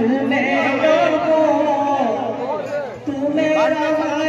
तुम्हें लोगों तुम्हें